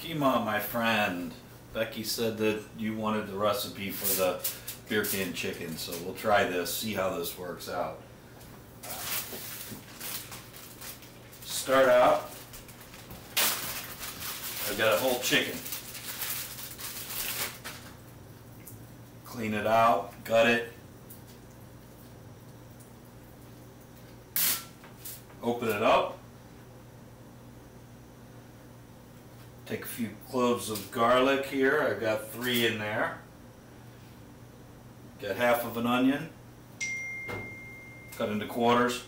Kima, my friend, Becky said that you wanted the recipe for the beer can chicken, so we'll try this, see how this works out. Start out, I've got a whole chicken. Clean it out, gut it. Open it up. Take a few cloves of garlic here. I've got three in there. Got half of an onion. Cut into quarters.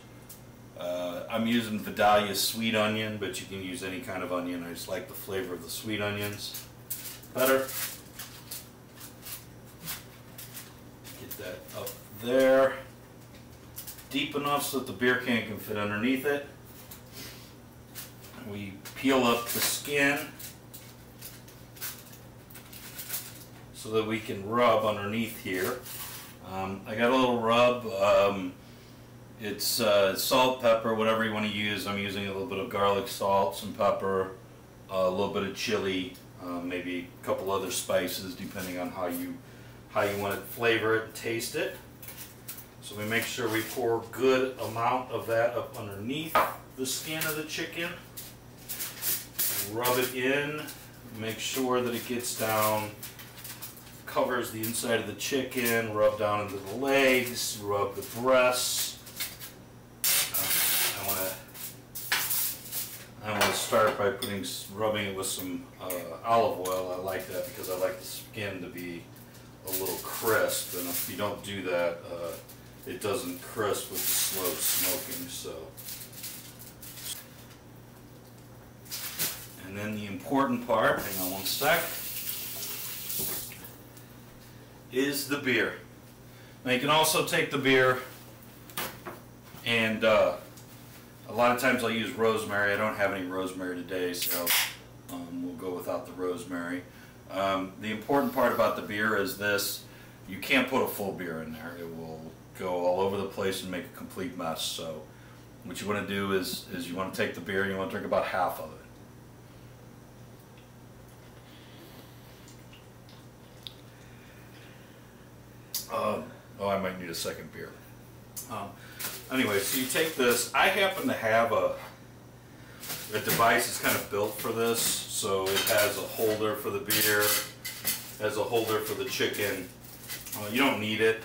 Uh, I'm using Vidalia sweet onion, but you can use any kind of onion. I just like the flavor of the sweet onions better. Get that up there. Deep enough so that the beer can can fit underneath it. We peel up the skin so that we can rub underneath here. Um, I got a little rub. Um, it's uh, salt, pepper, whatever you want to use. I'm using a little bit of garlic, salt, some pepper, a little bit of chili, uh, maybe a couple other spices, depending on how you how you want to flavor it and taste it. So we make sure we pour good amount of that up underneath the skin of the chicken. Rub it in. Make sure that it gets down covers the inside of the chicken, rub down into the legs, rub the breasts. Uh, I want to I want to start by putting rubbing it with some uh, olive oil. I like that because I like the skin to be a little crisp, and if you don't do that, uh, it doesn't crisp with the slow smoking. So. And then the important part, hang on one sec is the beer. Now you can also take the beer and uh, a lot of times I'll use rosemary. I don't have any rosemary today, so um, we'll go without the rosemary. Um, the important part about the beer is this. You can't put a full beer in there. It will go all over the place and make a complete mess. So what you want to do is, is you want to take the beer and you want to drink about half of it. Um, oh, I might need a second beer. Um, anyway, so you take this. I happen to have a, a device that's kind of built for this. So it has a holder for the beer, has a holder for the chicken. Uh, you don't need it.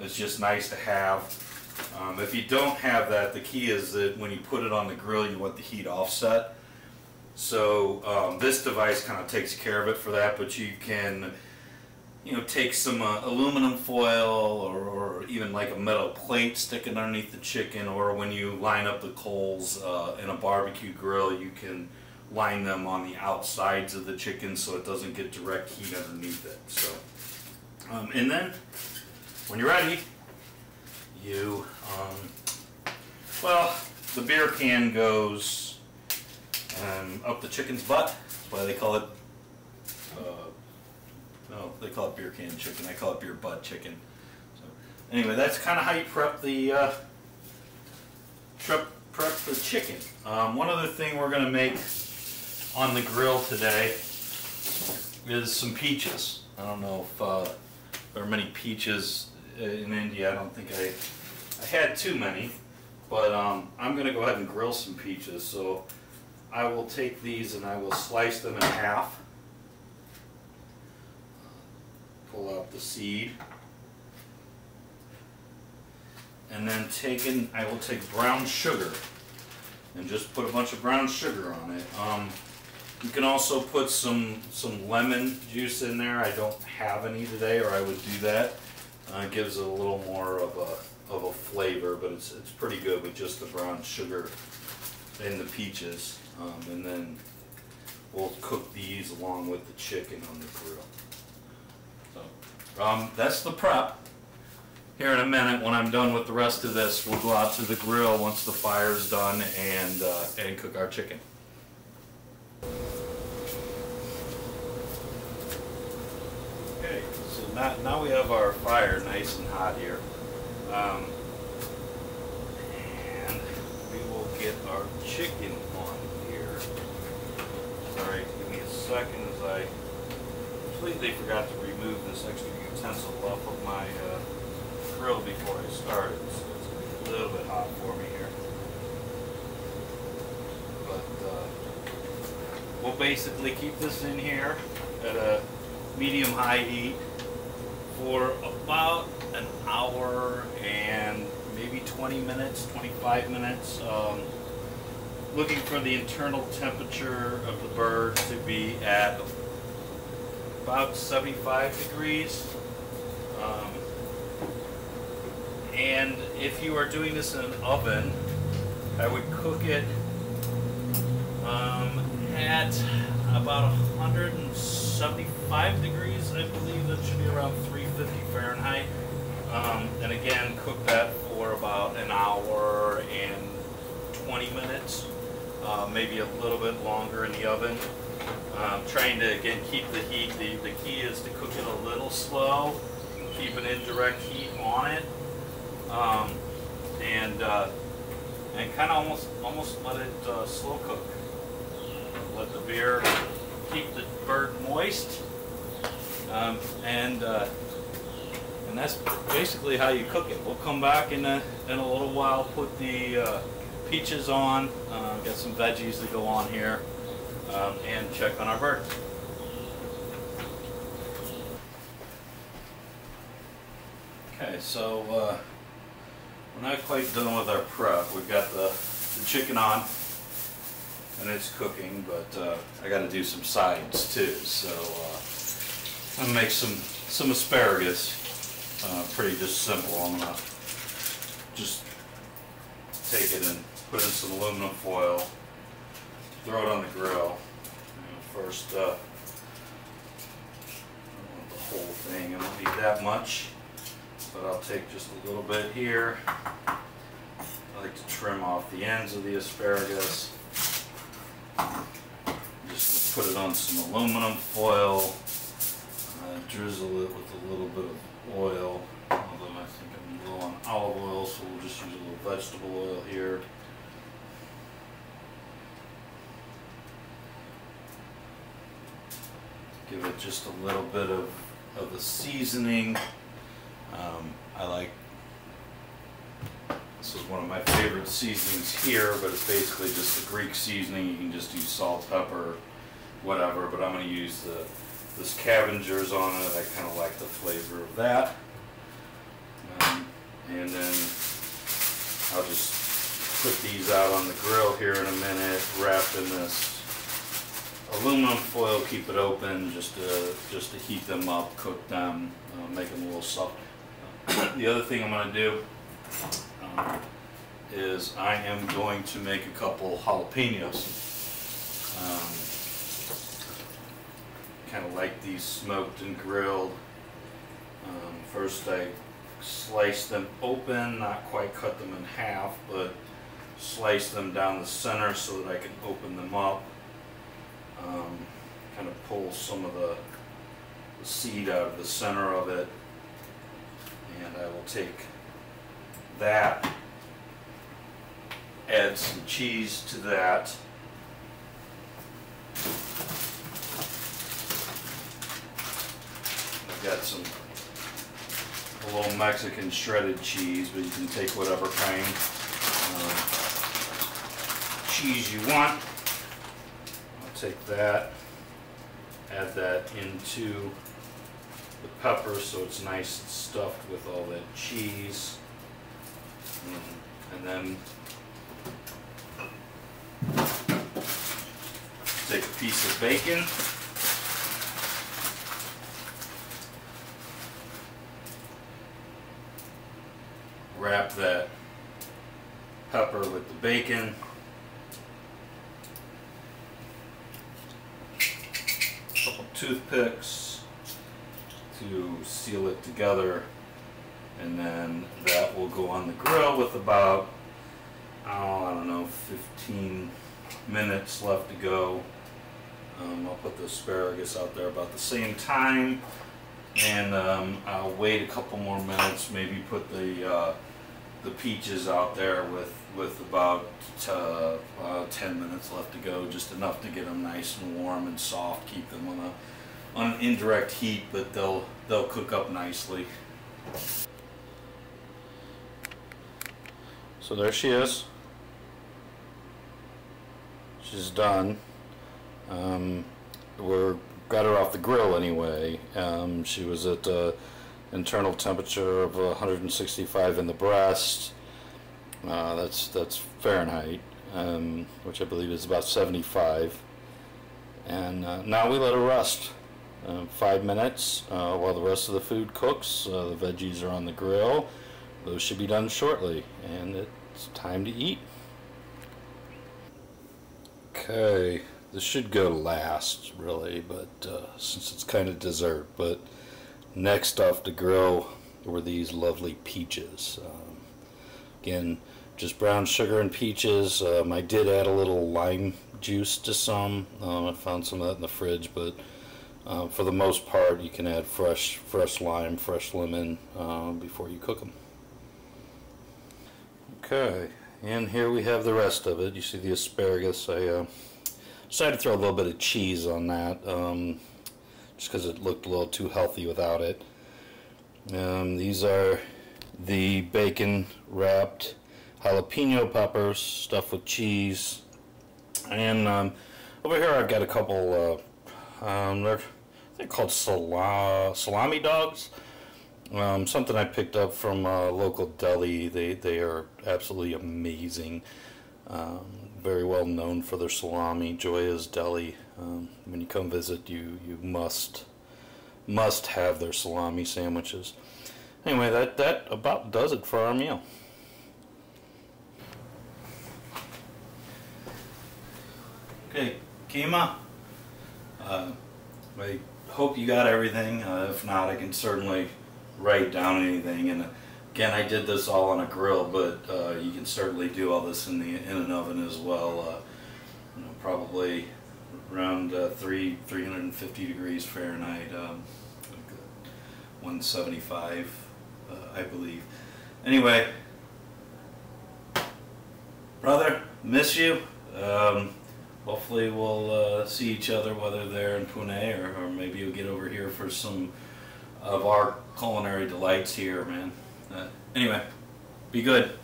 It's just nice to have. Um, if you don't have that, the key is that when you put it on the grill, you want the heat offset. So um, this device kind of takes care of it for that, but you can you know, take some uh, aluminum foil or, or, even like a metal plate, stick it underneath the chicken, or when you line up the coals uh, in a barbecue grill, you can line them on the outsides of the chicken so it doesn't get direct heat underneath it. So, um, and then when you're ready, you, um, well, the beer can goes um, up the chicken's butt. That's why they call it they call it beer can chicken. I call it beer butt chicken. So anyway, that's kind of how you prep the uh, prep prep the chicken. Um, one other thing we're going to make on the grill today is some peaches. I don't know if uh, there are many peaches in India. I don't think I I had too many, but um, I'm going to go ahead and grill some peaches. So I will take these and I will slice them in half. Pull out the seed. And then taken, I will take brown sugar and just put a bunch of brown sugar on it. Um, you can also put some some lemon juice in there. I don't have any today, or I would do that. Uh, it gives it a little more of a of a flavor, but it's it's pretty good with just the brown sugar and the peaches. Um, and then we'll cook these along with the chicken on the grill. Um, that's the prep. Here in a minute, when I'm done with the rest of this, we'll go out to the grill once the fire's done and, uh, and cook our chicken. Okay, so now, now we have our fire nice and hot here. Um, and we will get our chicken on here. Sorry, give me a second as I completely forgot to remove this extra utensil off of my uh, grill before I started, so it's a little bit hot for me here. But uh, we'll basically keep this in here at a medium-high heat for about an hour and maybe 20 minutes, 25 minutes. Um, looking for the internal temperature of the bird to be at about 75 degrees. Um, and if you are doing this in an oven, I would cook it um, at about 175 degrees. I believe that should be around 350 Fahrenheit. Um, and again, cook that for about an hour and 20 minutes, uh, maybe a little bit longer in the oven. Um, trying to again keep the heat. The, the key is to cook it a little slow, keep an indirect heat on it, um, and uh, and kind of almost almost let it uh, slow cook. Let the beer keep the bird moist, um, and uh, and that's basically how you cook it. We'll come back in a in a little while, put the uh, peaches on, uh, got some veggies to go on here um, and check on our bird. Okay, so uh, we're not quite done with our prep. We've got the, the chicken on and it's cooking, but uh, I got to do some sides too. So uh, I'm gonna make some some asparagus. Uh, pretty just simple. I'm gonna just take it and put in some aluminum foil throw it on the grill. First, uh, the whole thing, I don't need that much, but I'll take just a little bit here. I like to trim off the ends of the asparagus. Just put it on some aluminum foil, uh, drizzle it with a little bit of oil, although I think I'm low on olive oil, so we'll just use a little vegetable oil here. Give it just a little bit of, of the seasoning. Um, I like, this is one of my favorite seasonings here, but it's basically just the Greek seasoning. You can just use salt, pepper, whatever, but I'm going to use the this Cavender's on it. I kind of like the flavor of that. Um, and then I'll just put these out on the grill here in a minute, wrapped in this aluminum foil, keep it open just to, just to heat them up, cook them, uh, make them a little soft. the other thing I'm going to do um, is I am going to make a couple jalapenos. Um, kind of like these smoked and grilled. Um, first I slice them open, not quite cut them in half, but slice them down the center so that I can open them up um, kind of pull some of the, the seed out of the center of it. And I will take that, add some cheese to that. I've got some a little Mexican shredded cheese, but you can take whatever kind of cheese you want take that, add that into the pepper so it's nice and stuffed with all that cheese. Mm, and then take a piece of bacon. Wrap that pepper with the bacon. Toothpicks to seal it together and then that will go on the grill with about oh, I don't know 15 minutes left to go. Um, I'll put the asparagus out there about the same time and um, I'll wait a couple more minutes maybe put the uh, the peaches out there with with about uh, uh, 10 minutes left to go, just enough to get them nice and warm and soft. Keep them on a on an indirect heat, but they'll they'll cook up nicely. So there she is. She's done. Um, we're got her off the grill anyway. Um, she was at uh, internal temperature of 165 in the breast. Uh, that's that's Fahrenheit, um, which I believe is about 75. And uh, now we let it rest. Uh, five minutes uh, while the rest of the food cooks. Uh, the veggies are on the grill. Those should be done shortly, and it's time to eat. Okay, this should go last, really, but uh, since it's kind of dessert. But next off the grill were these lovely peaches. Um, again, just brown sugar and peaches. Um, I did add a little lime juice to some. Um, I found some of that in the fridge, but uh, for the most part, you can add fresh, fresh lime, fresh lemon uh, before you cook them. Okay, and here we have the rest of it. You see the asparagus. I uh, decided to throw a little bit of cheese on that, um, just because it looked a little too healthy without it. Um, these are the bacon wrapped jalapeno peppers stuffed with cheese. And um, over here I've got a couple, uh, um, they're, they're called sala salami dogs. Um, something I picked up from a local deli. They, they are absolutely amazing. Um, very well known for their salami. Gioia's Deli. Um, when you come visit, you you must must have their salami sandwiches. Anyway, that that about does it for our meal. Okay, Kima. Uh, I hope you got everything. Uh, if not, I can certainly write down anything. And again, I did this all on a grill, but uh, you can certainly do all this in the in an oven as well. Uh, you know, probably around uh, three 350 degrees Fahrenheit, um, 175, uh, I believe. Anyway, brother, miss you. Um, hopefully we'll uh, see each other, whether they're in Pune or, or maybe you'll get over here for some of our culinary delights here, man. Uh, anyway, be good.